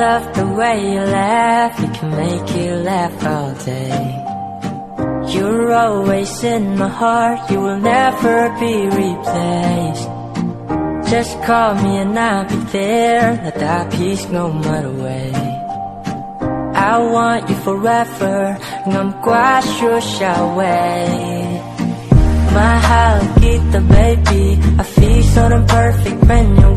love the way you laugh. You can make you laugh all day. You're always in my heart. You will never be replaced. Just call me and I'll be there. Let that peace go matter way I want you forever. Ngamkwa shai. My Mahal the baby. I feel so imperfect when you're